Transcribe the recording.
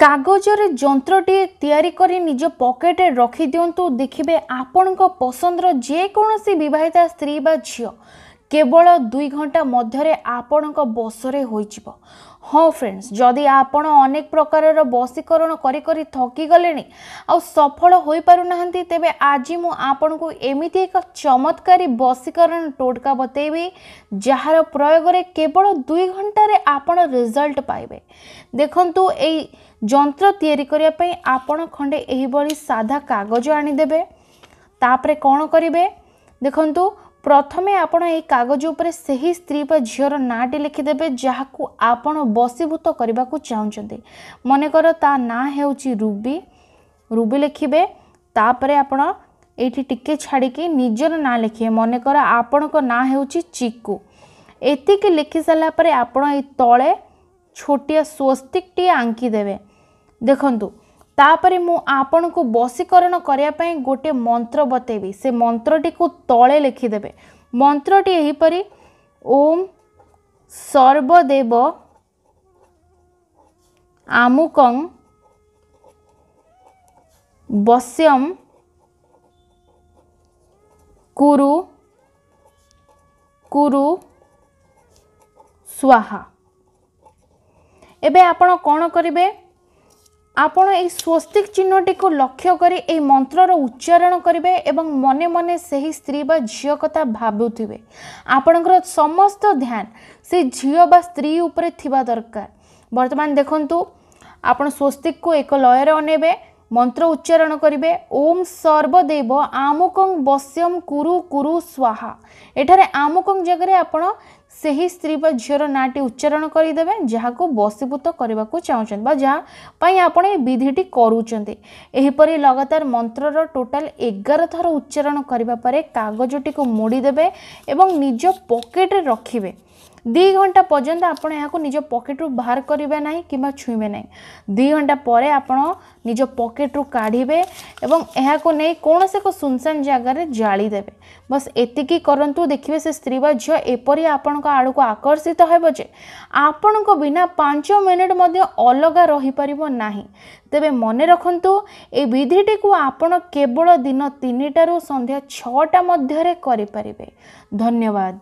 କାଗଜରେ ଯନ୍ତ୍ରଟିଏ ତିଆରି କରି ନିଜ ପକେଟରେ ରଖିଦିଅନ୍ତୁ। ଦେଖିବେ ଆପଣଙ୍କ ପସନ୍ଦର ଯେକୌଣସି ବିବାହିତା ସ୍ତ୍ରୀ ବା ଝିଅ କେବଳ ଦୁଇ ଘଣ୍ଟା ମଧ୍ୟରେ ଆପଣଙ୍କ ବଶରେ ହୋଇଯିବ। ହଁ ଫ୍ରେଣ୍ଡସ୍ ଯଦି ଆପଣ ଅନେକ ପ୍ରକାରର ବଶୀକରଣ କରି କରି ଥକିଗଲେଣି ଆଉ ସଫଳ ହୋଇପାରୁନାହାନ୍ତି ତେବେ ଆଜି ମୁଁ ଆପଣଙ୍କୁ ଏମିତି ଏକ ଚମତ୍କାରୀ ବଶୀକରଣ ଟୋଟକା ବତେଇବି ଯାହାର ପ୍ରୟୋଗରେ କେବଳ ଦୁଇ ଘଣ୍ଟାରେ ଆପଣ ରେଜଲ୍ଟ ପାଇବେ। ଦେଖନ୍ତୁ ଏଇ ଯନ୍ତ୍ର ତିଆରି କରିବା ପାଇଁ ଆପଣ ଖଣ୍ଡେ ଏହିଭଳି ସାଧା କାଗଜ ଆଣିଦେବେ। ତାପରେ କ'ଣ କରିବେ? ଦେଖନ୍ତୁ ପ୍ରଥମେ ଆପଣ ଏହି କାଗଜ ଉପରେ ସେହି ସ୍ତ୍ରୀ ବା ଝିଅର ନାଁଟି ଲେଖିଦେବେ ଯାହାକୁ ଆପଣ ବଶୀଭୂତ କରିବାକୁ ଚାହୁଁଛନ୍ତି। ମନେକର ତା ନାଁ ହେଉଛି ରୁବି। ରୁବି ଲେଖିବେ ତାପରେ ଆପଣ ଏଇଠି ଟିକେ ଛାଡ଼ିକି ନିଜର ନାଁ ଲେଖିବେ। ମନେକର ଆପଣଙ୍କ ନାଁ ହେଉଛି ଚିକୁ। ଏତିକି ଲେଖି ସାରିଲା ପରେ ଆପଣ ଏଇ ତଳେ ଛୋଟିଆ ସ୍ୱସ୍ତିକଟିଏ ଆଙ୍କିଦେବେ। ଦେଖନ୍ତୁ ତାପରେ ମୁଁ ଆପଣଙ୍କୁ ବଶୀକରଣ କରିବା ପାଇଁ ଗୋଟିଏ ମନ୍ତ୍ର ବତେଇବି ସେ ମନ୍ତ୍ରଟିକୁ ତଳେ ଲେଖିଦେବେ ମନ୍ତ୍ରଟି ଏହିପରି ଓମ୍ ସର୍ବଦେବ আমুকং বস্যম কুরু কুরু ସ୍ୱାହା ଏବେ ଆପଣ କ'ଣ କରିବେ ଆପଣ ଏହି ସ୍ୱସ୍ତିକ ଚିହ୍ନଟିକୁ ଲକ୍ଷ୍ୟ କରି ଏହି ମନ୍ତ୍ରର ଉଚ୍ଚାରଣ କରିବେ ଏବଂ ମନେ ମନେ ସେହି ସ୍ତ୍ରୀ ବା ଝିଅ କଥା ଭାବୁଥିବେ। ଆପଣଙ୍କର ସମସ୍ତ ଧ୍ୟାନ ସେ ଝିଅ ବା ସ୍ତ୍ରୀ ଉପରେ ଥିବା ଦରକାର। ବର୍ତ୍ତମାନ ଦେଖନ୍ତୁ ଆପଣ ସ୍ୱସ୍ତିକକୁ ଏକ ଲୟରେ ଅନେଇବେ। ମନ୍ତ୍ର ଉଚ୍ଚାରଣ କରିବେ ଓମ୍ ସର୍ବଦେବ ଆମୁକଂ ବସ୍ୟମ କୁରୁ କୁରୁ ସ୍ୱାହା। ଏଠାରେ ଆମୁକଂ ଜାଗାରେ ଆପଣ ସେହି ସ୍ତ୍ରୀ ବା ଝିଅର ନାଁଟି ଉଚ୍ଚାରଣ କରିଦେବେ ଯାହାକୁ ବଶୀଭୂତ କରିବାକୁ ଚାହୁଁଛନ୍ତି ବା ଯାହା ପାଇଁ ଆପଣ ଏ ବିଧିଟି କରୁଛନ୍ତି। ଏହିପରି ଲଗାତାର ମନ୍ତ୍ରର ଟୋଟାଲ ଏଗାର ଥର ଉଚ୍ଚାରଣ କରିବା ପରେ କାଗଜଟିକୁ ମୋଡ଼ିଦେବେ ଏବଂ ନିଜ ପକେଟରେ ରଖିବେ। ଦୁଇ ଘଣ୍ଟା ପର୍ଯ୍ୟନ୍ତ ଆପଣ ଏହାକୁ ନିଜ ପକେଟରୁ ବାହାର କରିବେ ନାହିଁ କିମ୍ବା ଛୁଇଁବେ ନାହିଁ। ଦୁଇ ଘଣ୍ଟା ପରେ ଆପଣ ନିଜ ପକେଟରୁ କାଢ଼ିବେ ଏବଂ ଏହାକୁ ନେଇ କୌଣସି ଏକ ସୁନସାନ ଜାଗାରେ ଜାଳିଦେବେ। ବସ୍ ଏତିକି କରନ୍ତୁ ଦେଖିବେ ସେ ସ୍ତ୍ରୀ ବା ଝିଅ ଏପରି ଆପଣଙ୍କ ଆଡ଼କୁ ଆକର୍ଷିତ ହେବ ଯେ ଆପଣଙ୍କ ବିନା ପାଞ୍ଚ ମିନିଟ୍ ମଧ୍ୟ ଅଲଗା ରହିପାରିବ ନାହିଁ। ତେବେ ମନେ ରଖନ୍ତୁ ଏ ବିଧିଟିକୁ ଆପଣ କେବଳ ଦିନ ତିନିଟାରୁ ସନ୍ଧ୍ୟା ଛଅଟା ମଧ୍ୟରେ କରିପାରିବେ। ଧନ୍ୟବାଦ।